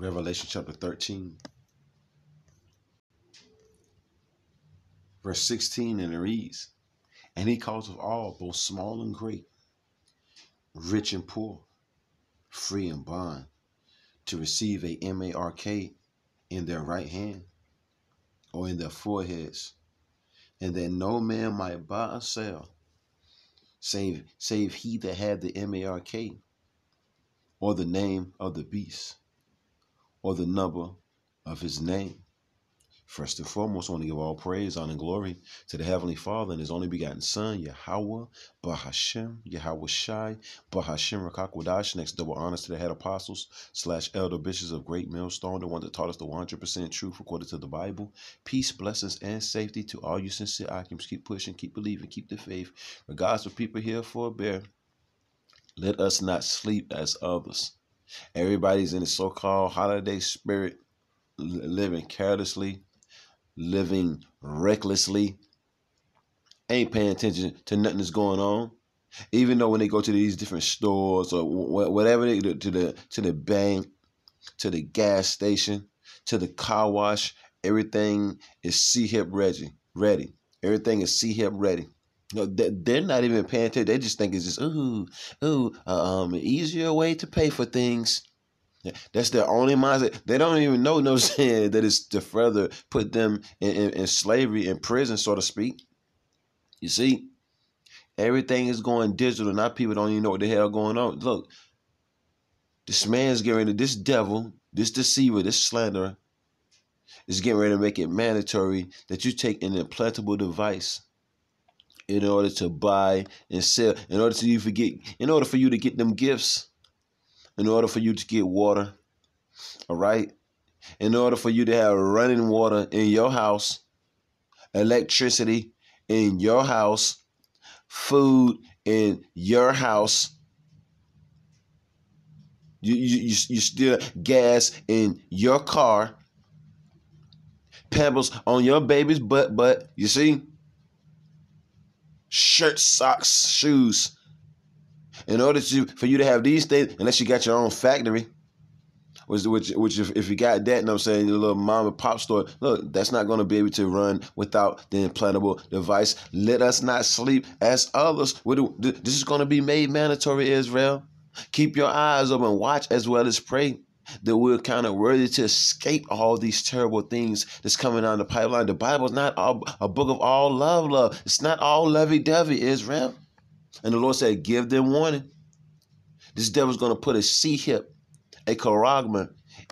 Revelation chapter 13, verse 16, and it reads, And he calls of all, both small and great, rich and poor, free and bond, to receive a mark in their right hand or in their foreheads, and that no man might buy or sell, save save he that had the mark or the name of the beast or the number of his name. First and foremost, I want to give all praise, honor, and glory to the Heavenly Father and His only begotten Son, Yahweh, Bahashem, Yahweh Shai, Bahashem Rakakwadash. Next, double honors to the head apostles slash elder bishops of Great Millstone, the one that taught us the 100% truth according to the Bible. Peace, blessings, and safety to all you sincere Akims. Keep pushing, keep believing, keep the faith. Regards to people here for a bear. Let us not sleep as others. Everybody's in the so called holiday spirit, living carelessly living recklessly, ain't paying attention to nothing that's going on. Even though when they go to these different stores or whatever they to the to the bank, to the gas station, to the car wash, everything is C hip ready. Ready. Everything is C hip ready. Know, they're not even paying attention. They just think it's just ooh, ooh, um, easier way to pay for things. That's their only mindset. They don't even know, no saying that it's to further put them in, in, in slavery, in prison, so to speak. You see, everything is going digital. Now people don't even know what the hell going on. Look, this man's getting ready, this devil, this deceiver, this slanderer is getting ready to make it mandatory that you take an implantable device in order to buy and sell, in order to you forget, in order for you to get them gifts in order for you to get water, all right? In order for you to have running water in your house, electricity in your house, food in your house, you, you, you still gas in your car, pebbles on your baby's butt, but you see, shirt, socks, shoes, in order to for you to have these things, unless you got your own factory, which which which if, if you got that, you know I'm saying, your little mom and pop store, look, that's not gonna be able to run without the implantable device. Let us not sleep as others. This is gonna be made mandatory, Israel. Keep your eyes open, watch as well as pray that we're kind of worthy to escape all these terrible things that's coming down the pipeline. The Bible is not all, a book of all love, love. It's not all lovey-dovey, Israel. And the Lord said, Give them warning. This devil's going to put a C hip, a charagma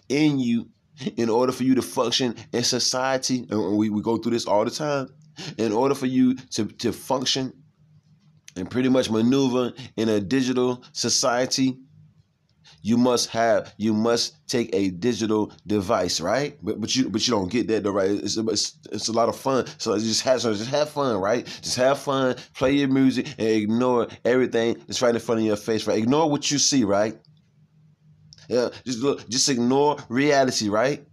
in you in order for you to function in society. And we, we go through this all the time. In order for you to, to function and pretty much maneuver in a digital society, you must have you must take a digital device, right? But but you but you don't get that though, right? It's it's, it's a lot of fun. So just have so just have fun, right? Just have fun, play your music, and ignore everything that's right in front of your face, right? Ignore what you see, right? Yeah, just look, just ignore reality, right?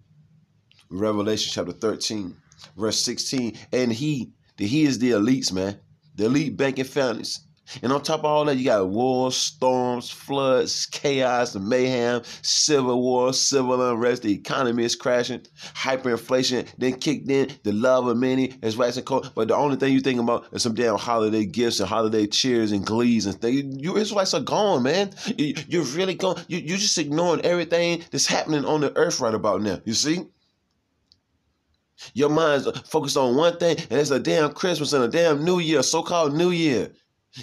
Revelation chapter 13, verse 16. And he, the he is the elites, man. The elite banking families. And on top of all that, you got wars, storms, floods, chaos, mayhem, civil war, civil unrest, the economy is crashing, hyperinflation, then kicked in, the love of many is rising cold. But the only thing you think about is some damn holiday gifts and holiday cheers and glees and things. You Israelites are gone, man. You, are really gone. You, you're just ignoring everything that's happening on the earth right about now. You see? Your mind's focused on one thing, and it's a damn Christmas and a damn New Year, so-called New Year.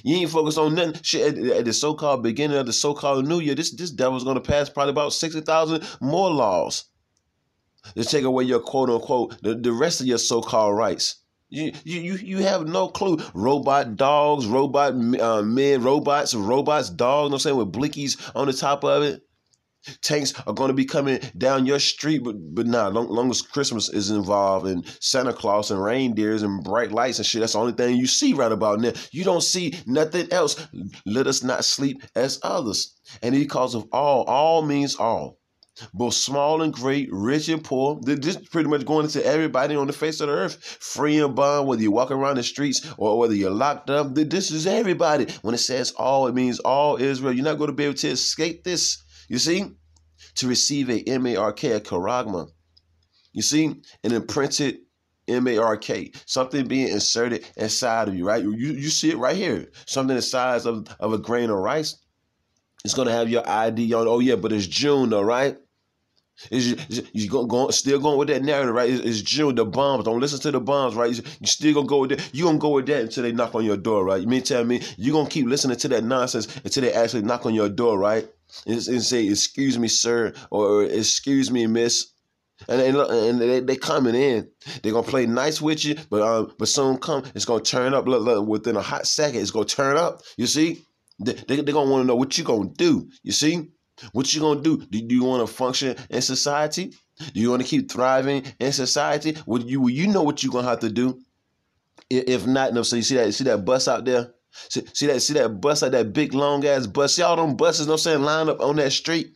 You ain't focused on nothing. Shit, at, at the so-called beginning of the so-called New Year, this this devil's gonna pass probably about sixty thousand more laws to take away your quote unquote the, the rest of your so-called rights. You, you you have no clue. Robot dogs, robot uh, men, robots, robots, dogs. You know what I'm saying with blinkies on the top of it. Tanks are going to be coming down your street, but but nah, long, long as Christmas is involved and Santa Claus and reindeers and bright lights and shit, that's the only thing you see right about now. You don't see nothing else. Let us not sleep as others. And because of all, all means all. Both small and great, rich and poor. This is pretty much going into everybody on the face of the earth. Free and bond, whether you walk around the streets or whether you're locked up. This is everybody. When it says all, it means all Israel. You're not going to be able to escape this. You see? to receive a M-A-R-K, a charagma. You see, an imprinted M-A-R-K, something being inserted inside of you, right? You, you see it right here. Something the size of, of a grain of rice. It's going to have your ID on. Oh, yeah, but it's June, though, right? Is you, you go, go, still going with that narrative, right? It's, it's June, the bombs. Don't listen to the bombs, right? You, you still gonna go with that. You gonna go with that until they knock on your door, right? You mean tell me you gonna keep listening to that nonsense until they actually knock on your door, right? And, and say, "Excuse me, sir," or "Excuse me, miss." And they, and they, they coming in. They're gonna play nice with you, but um, but soon come, it's gonna turn up. Look, look, within a hot second, it's gonna turn up. You see, they, they, they're gonna want to know what you gonna do. You see, what you gonna do? Do, do you want to function in society? Do you want to keep thriving in society? Would you you know what you're gonna have to do? If not, no. So you see that you see that bus out there? See, see that see that bus like that big long ass bus? See all them buses? No saying line up on that street.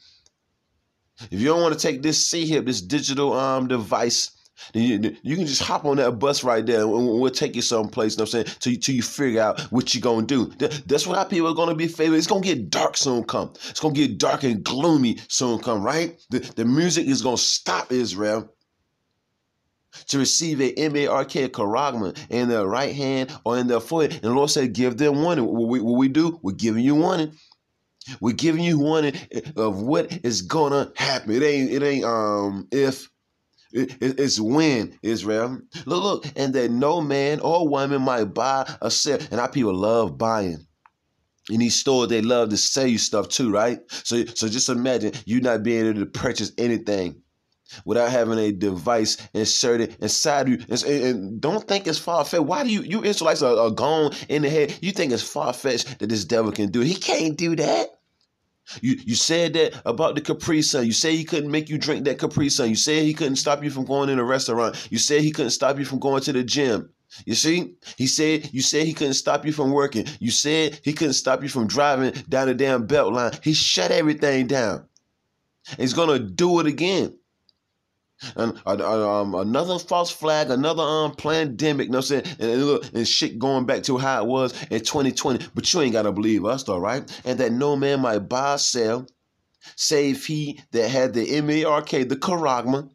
If you don't want to take this C hip, this digital um device, then you, you can just hop on that bus right there and we'll take you someplace, you know what I'm saying, till you, till you figure out what you're going to do. That's why people are going to be favored. It's going to get dark soon come. It's going to get dark and gloomy soon come, right? The, the music is going to stop Israel to receive a M-A-R-K, charagma, in their right hand or in their foot. And the Lord said, give them warning. What we, what we do, we're giving you warning. We're giving you warning of what is gonna happen. It ain't it ain't um if it it's when Israel. Look, look, and that no man or woman might buy or sell. And our people love buying. In these stores, they love to sell you stuff too, right? So, so just imagine you not being able to purchase anything without having a device inserted inside you. And, and don't think it's far fetched. Why do you you Israelites are, are gone in the head? You think it's far fetched that this devil can do it? He can't do that. You you said that about the Capri Sun. You said he couldn't make you drink that Capri Sun. You said he couldn't stop you from going in a restaurant. You said he couldn't stop you from going to the gym. You see, he said you said he couldn't stop you from working. You said he couldn't stop you from driving down the damn belt line. He shut everything down. He's gonna do it again. And uh, um, another false flag, another um pandemic, you know what I'm saying? And, and, and shit going back to how it was in 2020. But you ain't gotta believe us though, right? And that no man might buy or sell, save he that had the M-A-R-K, the charagma.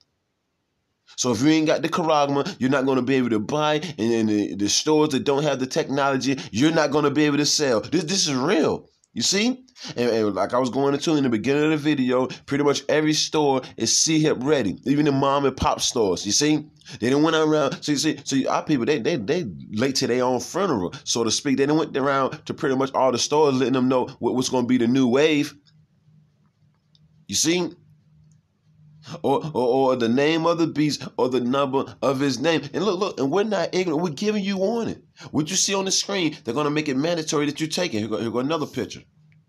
So if you ain't got the charagma, you're not gonna be able to buy. And in the, the stores that don't have the technology, you're not gonna be able to sell. This this is real. You see? And, and, like I was going into in the beginning of the video, pretty much every store is C-Hip ready. Even the mom and pop stores. You see? They didn't went around. So you see, so our people, they they they late to their own funeral, so to speak. They didn't went around to pretty much all the stores letting them know what, what's gonna be the new wave. You see? Or, or, or the name of the beast or the number of his name. And look, look, and we're not ignorant. We're giving you warning. What you see on the screen, they're gonna make it mandatory that you take it. Here go, here go another picture.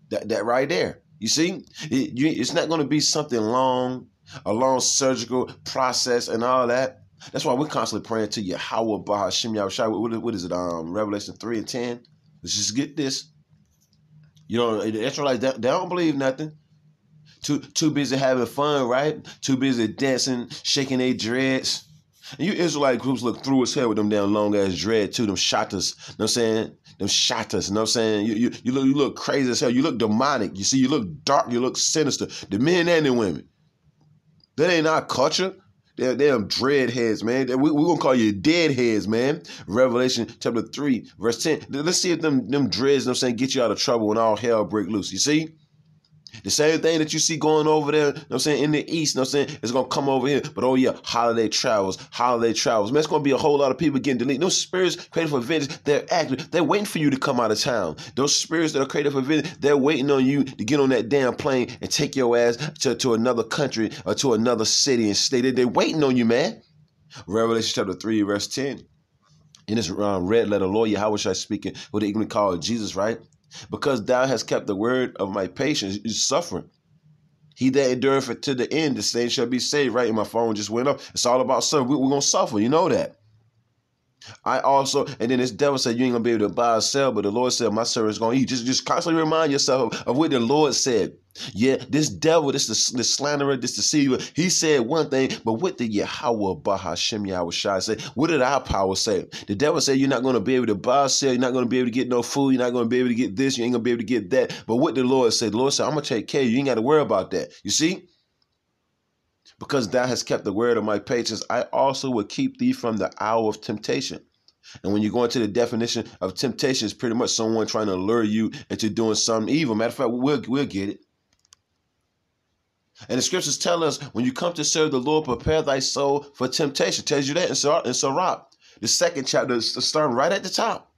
That that right there. You see, it, you, it's not gonna be something long, a long surgical process and all that. That's why we're constantly praying to Yahweh Bahashim Yahushua. What, what is it? Um, Revelation three and ten. Let's just get this. You know, the Israelites they, they don't believe nothing. Too too busy having fun, right? Too busy dancing, shaking their dreads. And you Israelite groups look through his head with them damn long ass dread too, them shatas. You know what I'm saying? Them shatas, you know what I'm saying? You, you, you, look, you look crazy as hell. You look demonic. You see, you look dark. You look sinister. The men and the women. That ain't our culture. They're damn dreadheads, man. We, we're gonna call you deadheads, man. Revelation chapter 3, verse 10. Let's see if them, them dreads, you know what I'm saying, get you out of trouble when all hell break loose. You see? The same thing that you see going over there, you know I'm saying, in the east, you know I'm saying, it's gonna come over here. But oh yeah, holiday travels, holiday travels. Man, it's gonna be a whole lot of people getting deleted. Those spirits created for vengeance, they're active, they're waiting for you to come out of town. Those spirits that are created for vengeance, they're waiting on you to get on that damn plane and take your ass to, to another country or to another city and state. there. They're waiting on you, man. Revelation chapter 3, verse 10. In this um, red letter, lawyer, how was I speaking? What they even call Jesus, right? Because thou hast kept the word of my patience, is suffering. He that endureth to the end, the same shall be saved. Right? And my phone just went up. It's all about suffering. We, we're gonna suffer. You know that. I also, and then this devil said you ain't gonna be able to buy or sell, but the Lord said my servant's gonna eat. Just, just constantly remind yourself of, what the Lord said. Yeah, this devil, this the slanderer, this deceiver, he said one thing, but what did Yahweh Bahashem Yahweh say? What did our power say? The devil said you're not to be able to buy, sell, you're not to be able to get no food, you're not to be able to get this, you ain't to be able to get that. But what the Lord said, the Lord said, I'm to take care of you. You ain't got to worry about that. You see? Because thou hast kept the word of my patience, I also will keep thee from the hour of temptation. And when you go into the definition of temptation, it's pretty much someone trying to lure you into doing something evil. Matter of fact, we'll, we'll get it. And the scriptures tell us when you come to serve the Lord, prepare thy soul for temptation. Tells you that in Sirach, in Sirach. The second chapter is starting right at the top.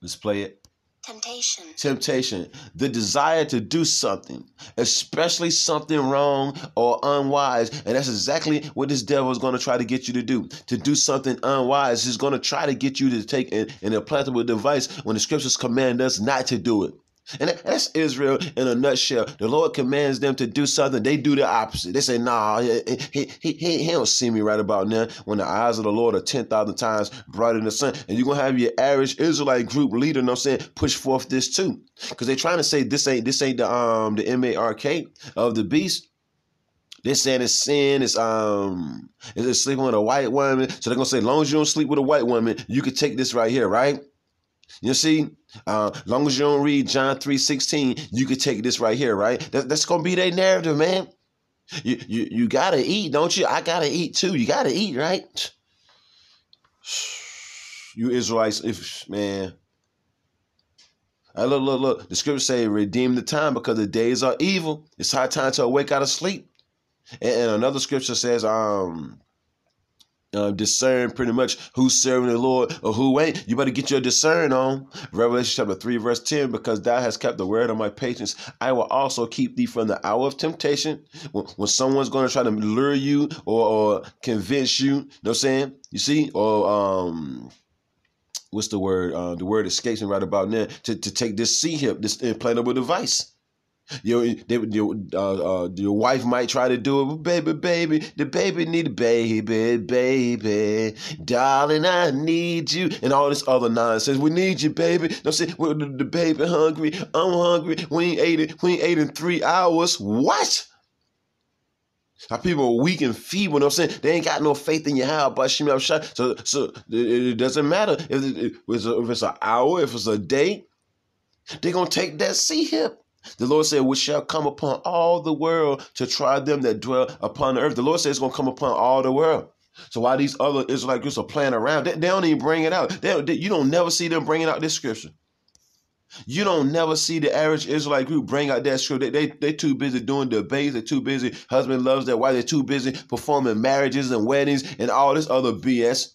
Let's play it. Temptation. Temptation. The desire to do something, especially something wrong or unwise. And that's exactly what this devil is going to try to get you to do. To do something unwise. He's going to try to get you to take an, an implantable device when the scriptures command us not to do it. And that's Israel in a nutshell. The Lord commands them to do something. They do the opposite. They say, nah, he, he, he, he don't see me right about now when the eyes of the Lord are 10,000 times brighter than the sun. And you're going to have your average Israelite group leader, you know what I'm saying, push forth this too. Because they're trying to say this ain't this ain't the um the M-A-R-K of the beast. They're saying it's sin, it's um it's sleeping with a white woman. So they're gonna say, as long as you don't sleep with a white woman, you could take this right here, right? You see, uh, long as you don't read John 3.16, you could take this right here, right? That, that's gonna be their narrative, man. You, you you gotta eat, don't you? I gotta eat too. You gotta eat, right? You Israelites, if man. Uh, look, look, look. The scriptures say, redeem the time because the days are evil. It's high time to awake out of sleep. And, and another scripture says, um, uh, discern pretty much who's serving the Lord or who ain't. You better get your discern on. Revelation chapter 3, verse 10, because thou hast kept the word of my patience, I will also keep thee from the hour of temptation. When, when someone's going to try to lure you or, or convince you, you know what I'm saying? You see? Or um what's the word? Uh, the word escapes me right about now. To, to take this C hip, this implantable device. Your, your, uh, uh, your wife might try to do it, baby, baby, the baby need a baby, baby, darling, I need you, and all this other nonsense. We need you, baby. Don't say well, the, the baby hungry. I'm hungry. We ain't ate it. We ain't ate in three hours. What? How people are weak and feeble. You know what I'm saying? They ain't got no faith in your house, but shimmy shot. So, so it, doesn't matter if, it, if it's a, if it's an hour, if it's a day. They're gonna take that C hip. The Lord said, which shall come upon all the world to try them that dwell upon the earth. The Lord said it's going to come upon all the world. So why these other Israelite groups are playing around, they, they don't even bring it out. They, they, you don't never see them bringing out this scripture. You don't never see the average Israelite group bring out that scripture. They, they, they too busy doing debates. They're too busy. Husband loves their wife. They're too busy performing marriages and weddings and all this other BS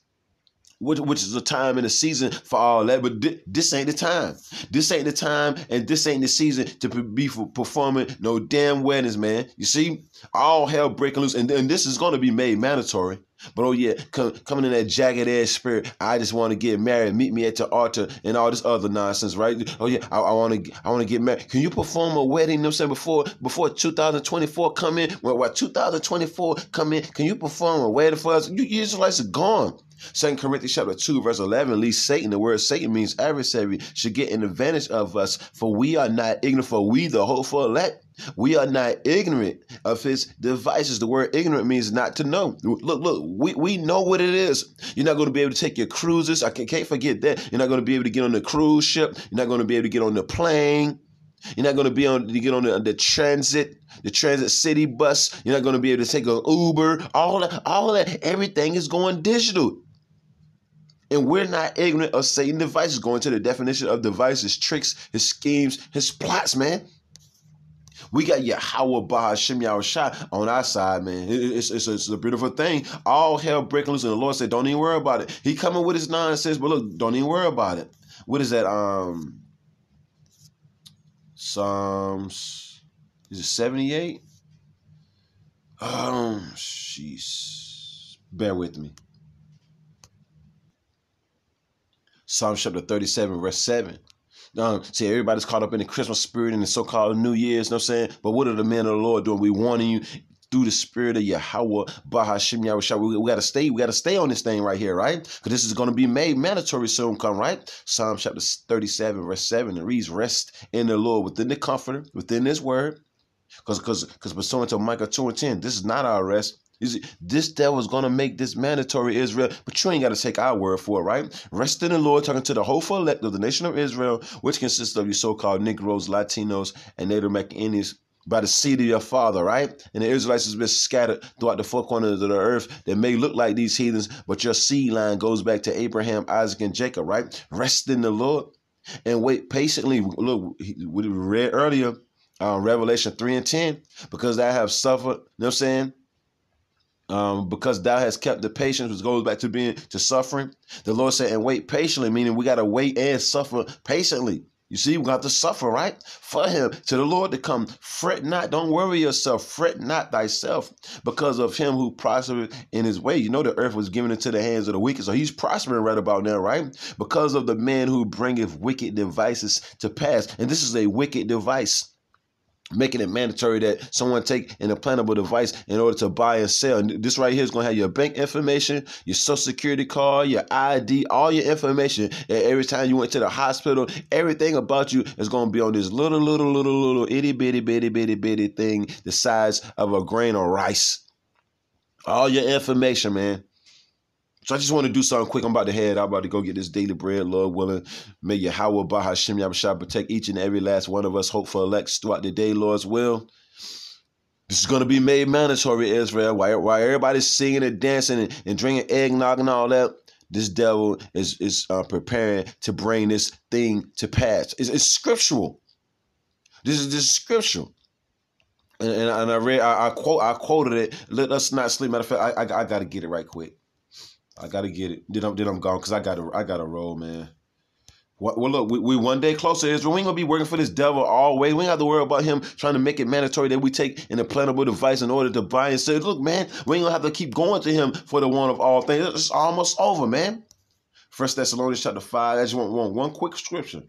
which, which is a time and a season for all that. But th- this ain't the time. This ain't the time, and this ain't the season to be for performing no damn weddings, man. You see, all hell breaking loose, and, and this is going to be made mandatory. But oh yeah, coming in that jagged edge spirit, I just want to get married. Meet me at the altar and all this other nonsense, right? Oh yeah, I want to I want to get married. Can you perform a wedding? You know what I'm saying before before 2024 come in? What 2024 come in? Can you perform a wedding for us? You Israelites are gone. Second Corinthians chapter 2, verse 11, at least Satan, the word Satan means adversary, should get an advantage of us, for we are not ignorant, for we, the hopeful elect, we are not ignorant of his devices. The word ignorant means not to know. Look, look, we, we know what it is. You're not going to be able to take your cruises. I can't forget that. You're not going to be able to get on the cruise ship. You're not going to be able to get on the plane. You're not going to be on to get on the, the, transit, the transit city bus. You're not going to be able to take an Uber. All that, all that, everything is going digital. And we're not ignorant of Satan devices. Going to the definition of devices, tricks, his schemes, his plots, man. We got Yahweh Bahashim Yahushua on our side, man. It's, it's, it's, a beautiful thing. All hell breaking loose, and the Lord said, "Don't even worry about it." He coming with his nonsense, but look, don't even worry about it. What is that? Um, Psalms. Is it seventy eight? Um, jeez. Bear with me. Psalm chapter 37, verse 7. Um, see, everybody's caught up in the Christmas spirit and the so-called New Year's, you know what I'm saying? But what are the men of the Lord doing? We warning you through the spirit of Yahweh, Bahashim Yahushua. We, we got to stay, we got to stay on this thing right here, right? Because this is going to be made mandatory soon come, right? Psalm chapter 37, verse 7, it reads, rest in the Lord within the comforter, within this word. Because because because pursuant to Micah 2 and 10, this is not our rest. See, this devil is going to make this mandatory Israel, but you ain't got to take our word for it, right? Rest in the Lord, talking to the hopeful elect of the nation of Israel, which consists of your so called Negroes, Latinos, and Native American by the seed of your father, right? And the Israelites has been scattered throughout the four corners of the earth that may look like these heathens, but your seed line goes back to Abraham, Isaac, and Jacob, right? Rest in the Lord and wait patiently. Look, we read earlier, uh, Revelation 3 and 10, because I have suffered, you know what I'm saying? Um, because thou hast kept the patience, which goes back to being to suffering. The Lord said, and wait patiently, meaning we got to wait and suffer patiently. You see, we got to suffer, right? For him, to the Lord to come. Fret not, don't worry yourself. Fret not thyself because of him who prospered in his way. You know, the earth was given into the hands of the wicked. So he's prospering right about now, right? Because of the man who bringeth wicked devices to pass. And this is a wicked device making it mandatory that someone take an implantable device in order to buy and sell. And this right here is going to have your bank information, your social security card, your ID, all your information. And every time you went to the hospital, everything about you is going to be on this little, little, little, little itty bitty, bitty, bitty, bitty thing the size of a grain of rice. All your information, man. So I just want to do something quick. I'm about to head. I'm about to go get this daily bread, Lord willing. May Yahweh Bahashim Yabashah protect each and every last one of us. Hope for elects throughout the day, Lord's will. This is going to be made mandatory, Israel. While, while everybody's singing and dancing and, and drinking eggnog and all that, this devil is is uh, preparing to bring this thing to pass. It's, it's scriptural. This is this is scriptural. And, and, and I read, I, I, quote, I quoted it. Let us not sleep. Matter of fact, I, I, I got to get it right quick. I gotta get it. Then I'm then I'm gone because I gotta I gotta roll, man. Well, look, we, we one day closer, Israel. We ain't gonna be working for this devil all way. We ain't have to worry about him trying to make it mandatory that we take an implantable device in order to buy and say, look, man, we ain't gonna have to keep going to him for the one of all things. It's almost over, man. First Thessalonians chapter 5. I just want, want one quick scripture.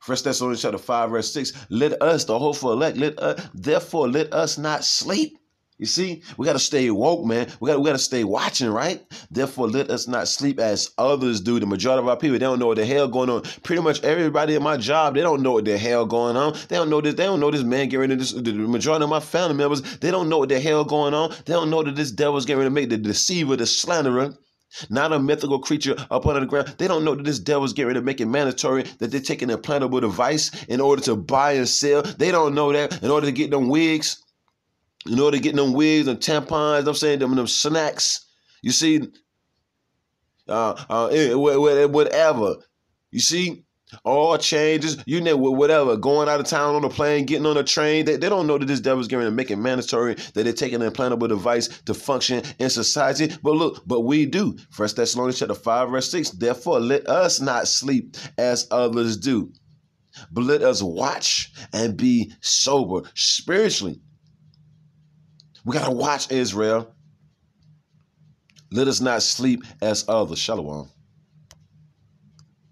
First Thessalonians chapter 5, verse 6. Let us, the hopeful elect, let us, therefore let us not sleep you see, we got to stay woke, man. We got we got to stay watching, right? Therefore, let us not sleep as others do. The majority of our people, they don't know what the hell going on. Pretty much everybody in my job, they don't know what the hell going on. They don't know this. They don't know this man getting into this. The majority of my family members, they don't know what the hell going on. They don't know that this devil's getting ready to make the deceiver, the slanderer. Not a mythical creature up under the ground. They don't know that this devil's getting ready to make it mandatory that they're taking an implantable device in order to buy and sell. They don't know that in order to get them wigs you know, they're getting them wigs and tampons, I'm saying them, them snacks. You see, uh, uh, eh, whatever. You see, all changes, you know, whatever, going out of town on a plane, getting on a train, they, they don't know that this devil's going to make it mandatory that they're taking an implantable device to function in society. But look, but we do. First Thessalonians chapter 5, verse 6. Therefore, let us not sleep as others do, but let us watch and be sober spiritually. We got to watch Israel. Let us not sleep as others. Shalom.